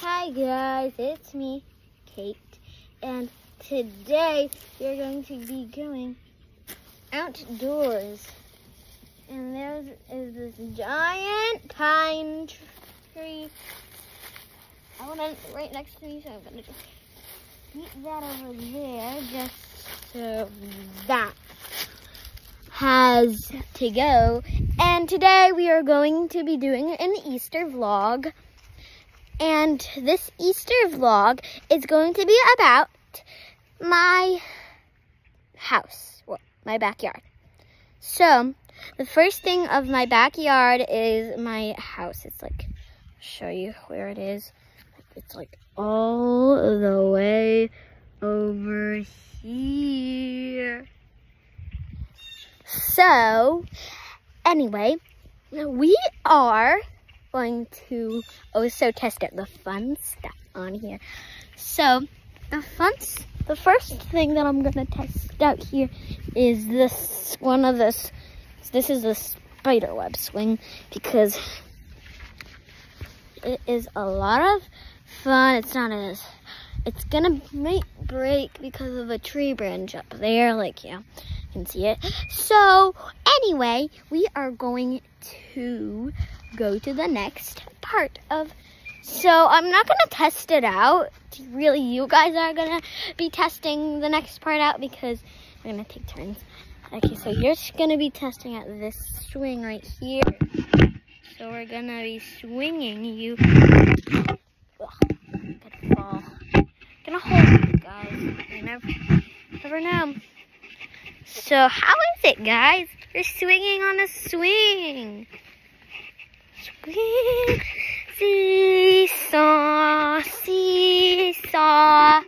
Hi guys, it's me, Kate, and today we're going to be going outdoors. And there is this giant pine tree. I want to right next to me, so I'm gonna just keep that over there, just so that has to go. And today we are going to be doing an Easter vlog. And this Easter vlog is going to be about my house, well, my backyard. So, the first thing of my backyard is my house. It's like, I'll show you where it is. It's like all the way over here. So, anyway, we are going to also test out the fun stuff on here. So the fun, the first thing that I'm gonna test out here is this one of this. This is a spider web swing because it is a lot of fun. It's not as it's gonna might break because of a tree branch up there. Like yeah, can see it. So anyway, we are going to go to the next part of so I'm not gonna test it out. Really, you guys are gonna be testing the next part out because we're gonna take turns. Okay, so you're just gonna be testing out this swing right here. So we're gonna be swinging you. Ugh, gonna fall. Gonna hold you guys. You never, never know. So how is it, guys? You're swinging on a swing. Swing, seesaw, seesaw.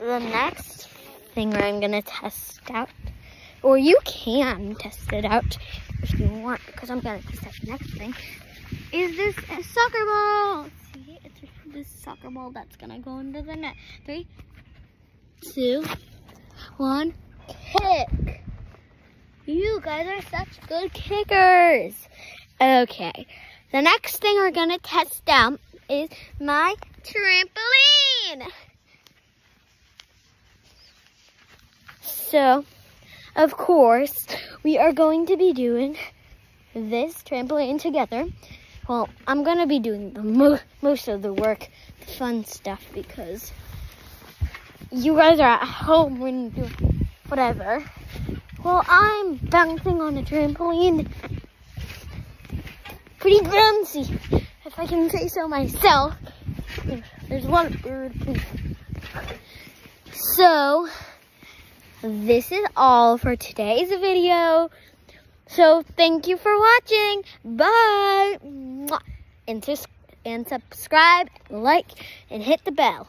The next thing I'm gonna test out, or you can test it out if you want, because I'm gonna test out the next thing, is this soccer ball. See, it's this soccer ball that's gonna go into the net. Three, two, one, kick. You guys are such good kickers. Okay, the next thing we're gonna test out is my trampoline. So, of course, we are going to be doing this trampoline together. Well, I'm gonna be doing the mo most of the work, the fun stuff, because you guys are at home when you do whatever. Well, I'm bouncing on a trampoline. Pretty bouncy, if I can say so myself. There's one bird. So, this is all for today's video. So, thank you for watching. Bye. And, and subscribe, like, and hit the bell.